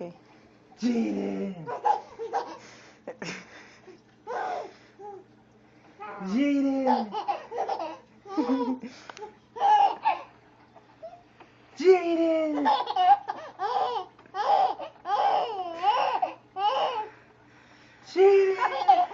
Okay. Jaden! Jaden! Jaden! Jaden!